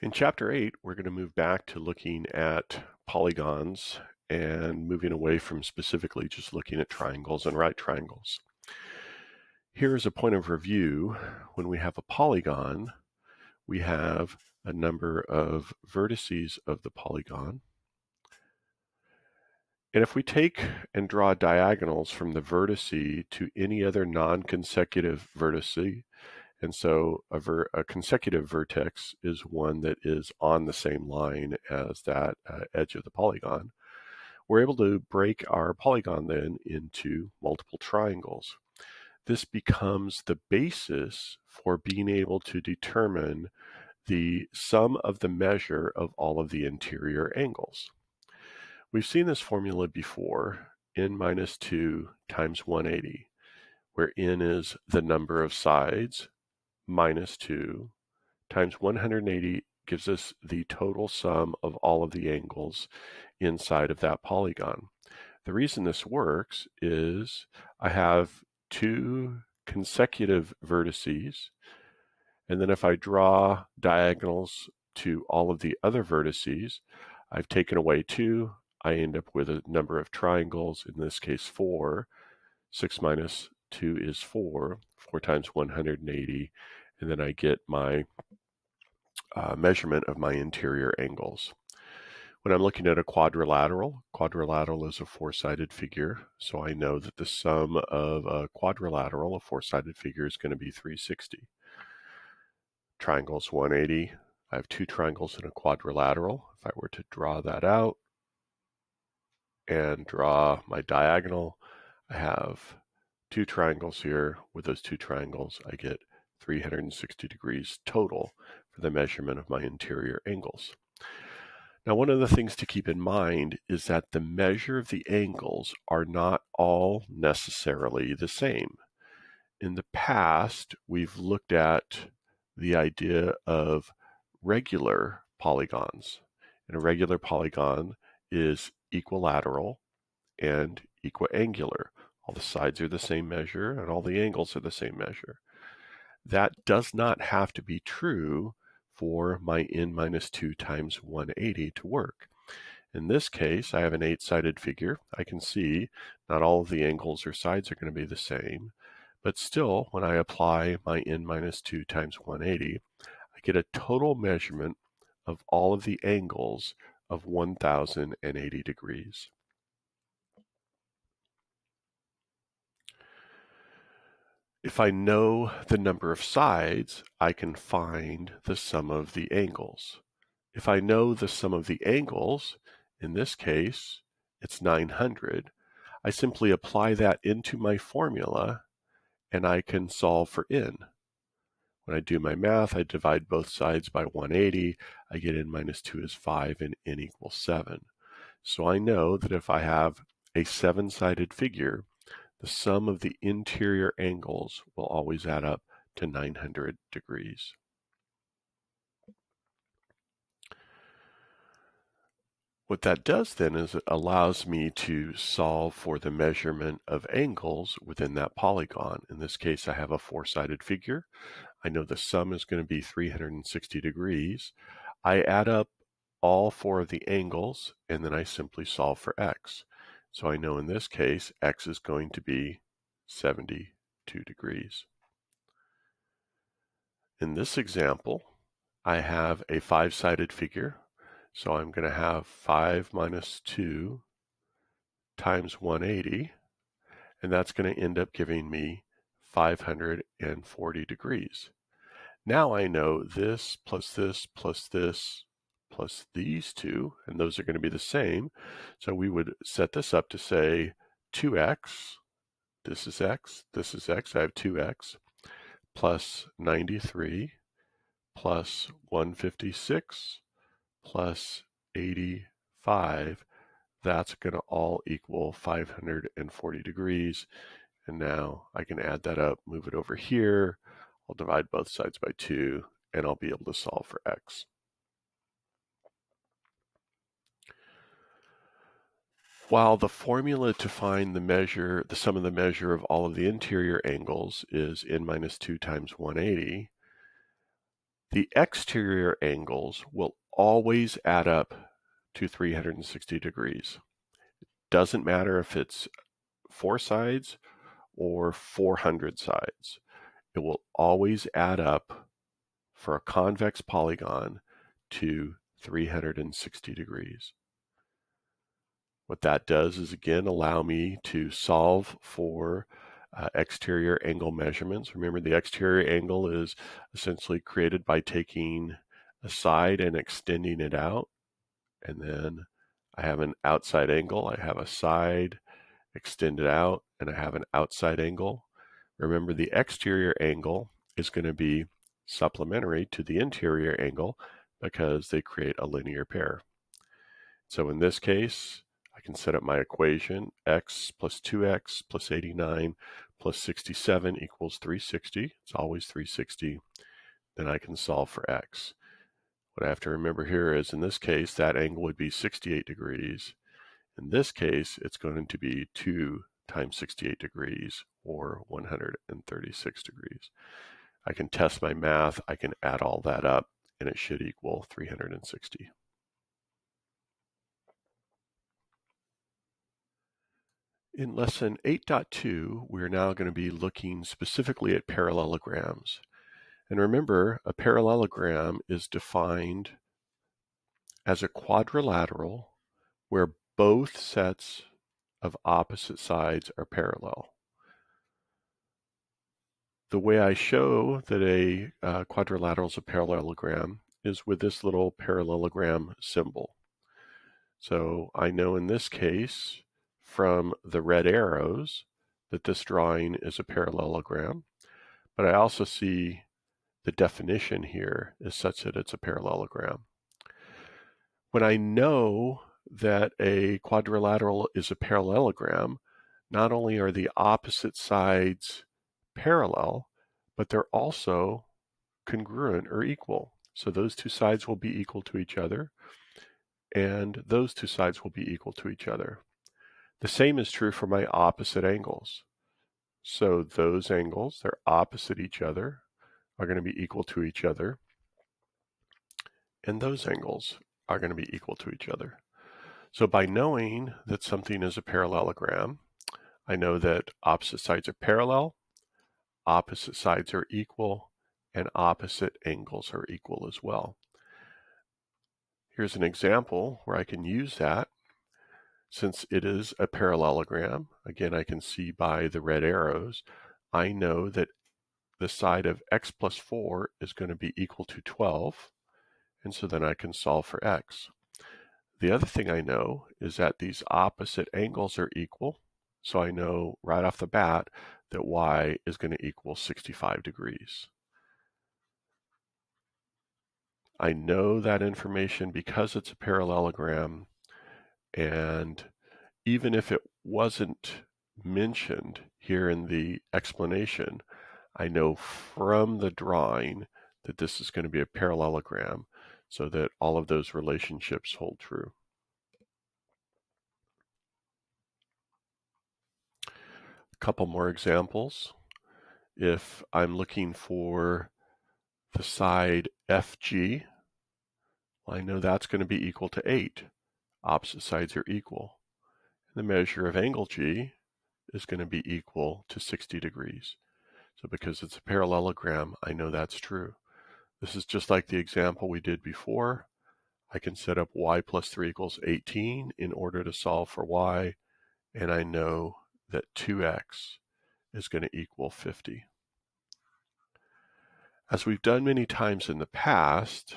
In Chapter 8, we're going to move back to looking at polygons and moving away from specifically just looking at triangles and right triangles. Here is a point of review. When we have a polygon, we have a number of vertices of the polygon. And if we take and draw diagonals from the vertice to any other non-consecutive vertice, and so a, ver a, consecutive vertex is one that is on the same line as that uh, edge of the polygon. We're able to break our polygon then into multiple triangles. This becomes the basis for being able to determine the sum of the measure of all of the interior angles. We've seen this formula before, n minus 2 times 180, where n is the number of sides minus 2 times 180 gives us the total sum of all of the angles inside of that polygon. The reason this works is I have two consecutive vertices, and then if I draw diagonals to all of the other vertices, I've taken away two, I end up with a number of triangles, in this case 4. 6 minus 2 is 4, 4 times 180, and then I get my uh, measurement of my interior angles. When I'm looking at a quadrilateral, quadrilateral is a four-sided figure, so I know that the sum of a quadrilateral, a four-sided figure, is going to be 360. Triangles 180. I have two triangles in a quadrilateral. If I were to draw that out and draw my diagonal, I have two triangles here. With those two triangles, I get 360 degrees total for the measurement of my interior angles. Now, one of the things to keep in mind is that the measure of the angles are not all necessarily the same. In the past, we've looked at the idea of regular polygons. And a regular polygon is equilateral and equiangular. All the sides are the same measure and all the angles are the same measure. That does not have to be true for my n minus 2 times 180 to work. In this case, I have an eight-sided figure. I can see not all of the angles or sides are going to be the same, but still, when I apply my n minus 2 times 180, I get a total measurement of all of the angles of 1080 degrees. If I know the number of sides, I can find the sum of the angles. If I know the sum of the angles, in this case, it's 900, I simply apply that into my formula and I can solve for n. When I do my math, I divide both sides by 180. I get n minus 2 is 5 and n equals 7. So I know that if I have a seven-sided figure, the sum of the interior angles will always add up to 900 degrees. What that does then is it allows me to solve for the measurement of angles within that polygon. In this case, I have a four-sided figure. I know the sum is going to be 360 degrees. I add up all four of the angles, and then I simply solve for x. So I know in this case, x is going to be 72 degrees. In this example, I have a five-sided figure. So I'm going to have 5 minus 2 times 180, and that's going to end up giving me 540 degrees. Now I know this plus this plus this plus these two, and those are going to be the same. So we would set this up to say 2x, this is x, this is x, I have 2x, plus 93, plus 156, plus 85. That's going to all equal 540 degrees. And now I can add that up, move it over here. I'll divide both sides by 2, and I'll be able to solve for x. While the formula to find the measure, the sum of the measure of all of the interior angles is n minus 2 times 180, the exterior angles will always add up to 360 degrees. It doesn't matter if it's four sides or 400 sides. It will always add up for a convex polygon to 360 degrees. What that does is again allow me to solve for uh, exterior angle measurements. Remember the exterior angle is essentially created by taking a side and extending it out. And then I have an outside angle. I have a side extended out and I have an outside angle. Remember the exterior angle is going to be supplementary to the interior angle because they create a linear pair. So in this case, I can set up my equation, x plus 2x plus 89 plus 67 equals 360. It's always 360. Then I can solve for x. What I have to remember here is in this case, that angle would be 68 degrees. In this case, it's going to be 2 times 68 degrees or 136 degrees. I can test my math, I can add all that up, and it should equal 360. In lesson 8.2, we're now going to be looking specifically at parallelograms. And remember, a parallelogram is defined as a quadrilateral where both sets of opposite sides are parallel. The way I show that a uh, quadrilateral is a parallelogram is with this little parallelogram symbol. So I know in this case from the red arrows that this drawing is a parallelogram, but I also see the definition here is such that it's a parallelogram. When I know that a quadrilateral is a parallelogram, not only are the opposite sides parallel, but they're also congruent or equal. So those two sides will be equal to each other, and those two sides will be equal to each other. The same is true for my opposite angles. So those angles, they're opposite each other, are going to be equal to each other. And those angles are going to be equal to each other. So by knowing that something is a parallelogram, I know that opposite sides are parallel, opposite sides are equal, and opposite angles are equal as well. Here's an example where I can use that since it is a parallelogram, again, I can see by the red arrows, I know that the side of x plus 4 is going to be equal to 12, and so then I can solve for x. The other thing I know is that these opposite angles are equal, so I know right off the bat that y is going to equal 65 degrees. I know that information because it's a parallelogram and even if it wasn't mentioned here in the explanation, I know from the drawing that this is going to be a parallelogram so that all of those relationships hold true. A couple more examples. If I'm looking for the side FG, well, I know that's going to be equal to 8 opposite sides are equal. The measure of angle G is going to be equal to 60 degrees. So because it's a parallelogram, I know that's true. This is just like the example we did before. I can set up y plus 3 equals 18 in order to solve for y, and I know that 2x is going to equal 50. As we've done many times in the past,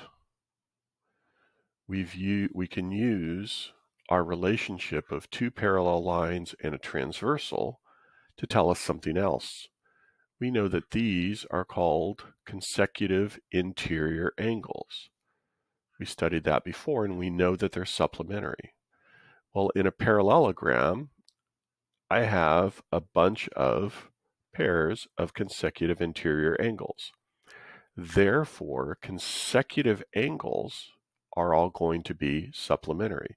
we we can use our relationship of two parallel lines and a transversal to tell us something else. We know that these are called consecutive interior angles. We studied that before and we know that they're supplementary. Well, in a parallelogram, I have a bunch of pairs of consecutive interior angles. Therefore, consecutive angles are all going to be supplementary.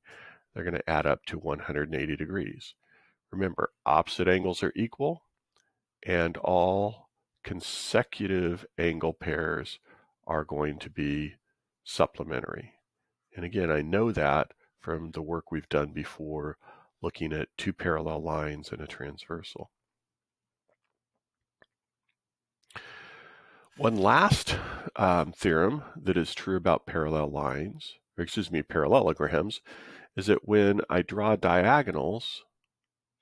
They're going to add up to 180 degrees. Remember, opposite angles are equal, and all consecutive angle pairs are going to be supplementary. And again, I know that from the work we've done before looking at two parallel lines and a transversal. One last um, theorem that is true about parallel lines, or excuse me, parallelograms, is that when I draw diagonals,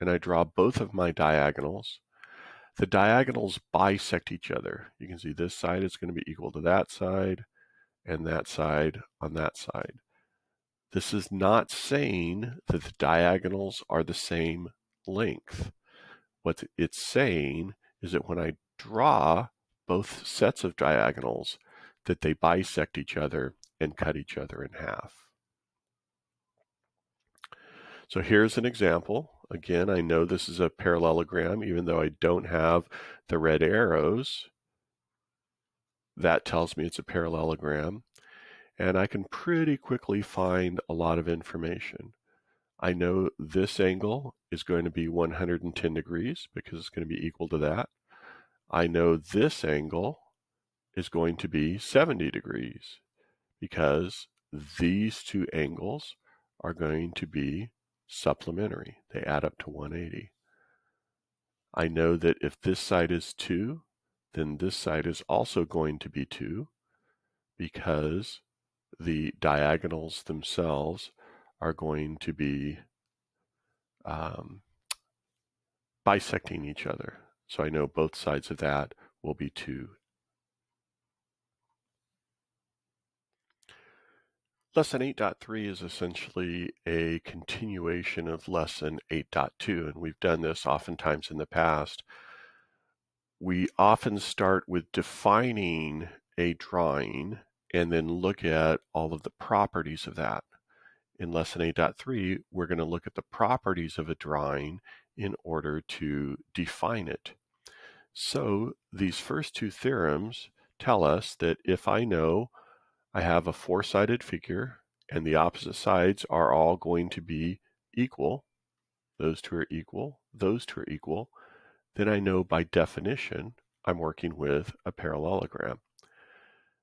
and I draw both of my diagonals, the diagonals bisect each other. You can see this side is going to be equal to that side, and that side on that side. This is not saying that the diagonals are the same length. What it's saying is that when I draw both sets of diagonals, that they bisect each other and cut each other in half. So here's an example. Again, I know this is a parallelogram, even though I don't have the red arrows. That tells me it's a parallelogram and I can pretty quickly find a lot of information. I know this angle is going to be 110 degrees because it's going to be equal to that. I know this angle is going to be 70 degrees because these two angles are going to be supplementary. They add up to 180. I know that if this side is 2, then this side is also going to be 2 because the diagonals themselves are going to be um, bisecting each other. So I know both sides of that will be 2. Lesson 8.3 is essentially a continuation of Lesson 8.2, and we've done this oftentimes in the past. We often start with defining a drawing and then look at all of the properties of that. In lesson 8.3, we're going to look at the properties of a drawing in order to define it. So these first two theorems tell us that if I know I have a four-sided figure and the opposite sides are all going to be equal, those two are equal, those two are equal, then I know by definition I'm working with a parallelogram.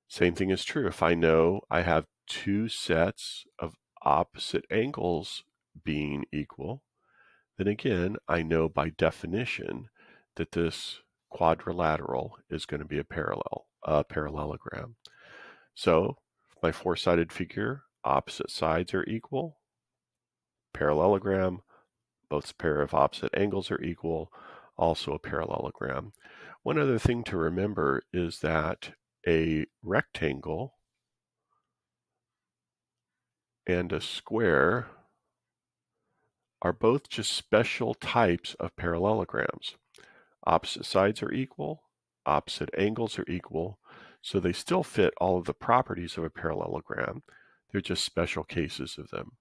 Same thing is true if I know I have two sets of opposite angles being equal, then again, I know by definition that this quadrilateral is going to be a parallel, a parallelogram. So my four-sided figure, opposite sides are equal, parallelogram, both pair of opposite angles are equal, also a parallelogram. One other thing to remember is that a rectangle and a square are both just special types of parallelograms. Opposite sides are equal, opposite angles are equal, so they still fit all of the properties of a parallelogram. They're just special cases of them.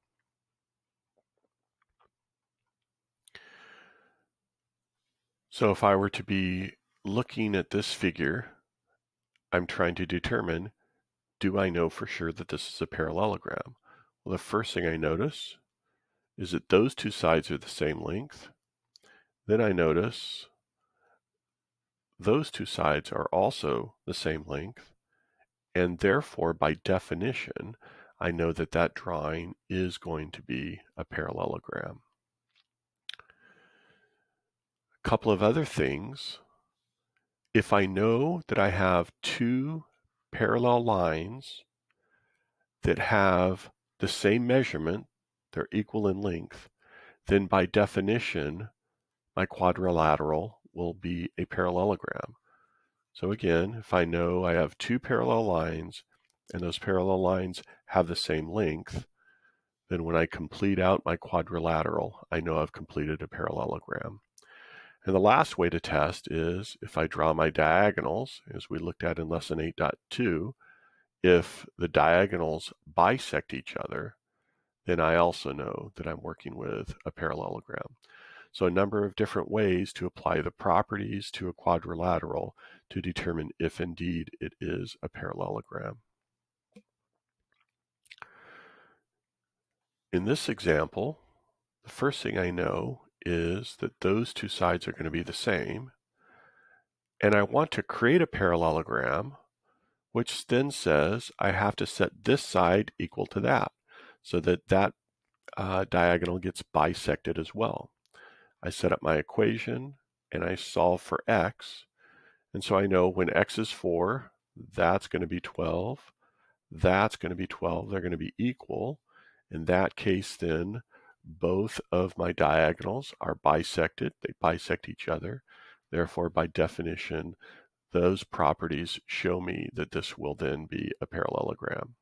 So if I were to be looking at this figure I'm trying to determine, do I know for sure that this is a parallelogram? Well, the first thing I notice is that those two sides are the same length. Then I notice those two sides are also the same length. And therefore, by definition, I know that that drawing is going to be a parallelogram. A couple of other things if I know that I have two parallel lines that have the same measurement, they're equal in length, then by definition, my quadrilateral will be a parallelogram. So again, if I know I have two parallel lines and those parallel lines have the same length, then when I complete out my quadrilateral, I know I've completed a parallelogram. And the last way to test is if I draw my diagonals, as we looked at in lesson 8.2, if the diagonals bisect each other, then I also know that I'm working with a parallelogram. So a number of different ways to apply the properties to a quadrilateral to determine if indeed it is a parallelogram. In this example, the first thing I know is that those two sides are going to be the same. And I want to create a parallelogram which then says I have to set this side equal to that so that that uh, diagonal gets bisected as well. I set up my equation and I solve for x. And so I know when x is 4, that's going to be 12. That's going to be 12. They're going to be equal. In that case, then, both of my diagonals are bisected. They bisect each other. Therefore, by definition, those properties show me that this will then be a parallelogram.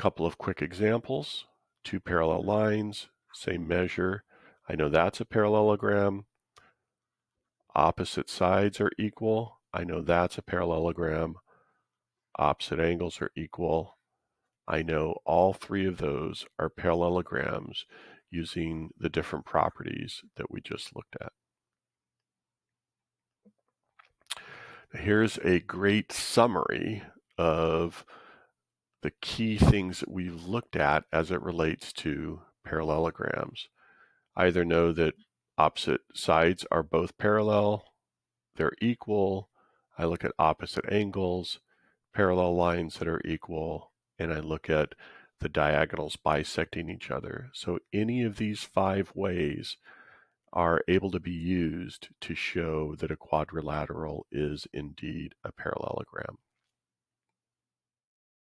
Couple of quick examples. Two parallel lines, same measure. I know that's a parallelogram. Opposite sides are equal. I know that's a parallelogram. Opposite angles are equal. I know all three of those are parallelograms using the different properties that we just looked at. Here's a great summary of the key things that we've looked at as it relates to parallelograms. I either know that opposite sides are both parallel, they're equal, I look at opposite angles, parallel lines that are equal, and I look at the diagonals bisecting each other. So any of these five ways are able to be used to show that a quadrilateral is indeed a parallelogram.